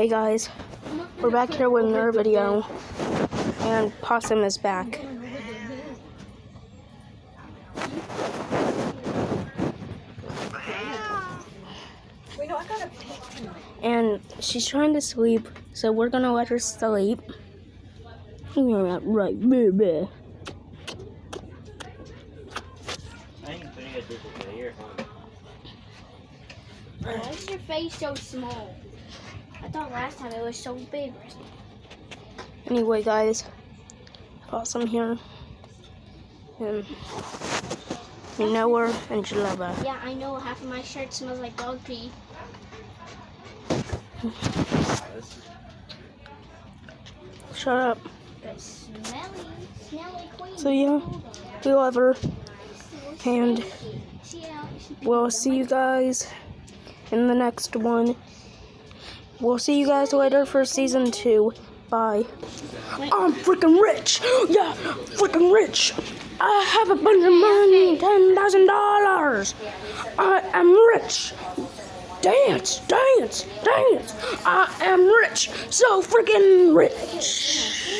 Hey guys, we're back here with another video, and Possum is back. And she's trying to sleep, so we're gonna let her sleep. Yeah, right, baby. I ain't putting here, huh? Why is your face so small? Thought last time it was so big. Anyway, guys, Possum here, and you know her, and you love her. Yeah, I know half of my shirt smells like dog pee. Shut up. Smelly, smelly. So yeah, we love her, and See how she we'll see you guys in the next one. We'll see you guys later for season two. Bye. I'm freaking rich. Yeah, freaking rich. I have a bunch of money, ten thousand dollars. I am rich. Dance, dance, dance. I am rich, so freaking rich.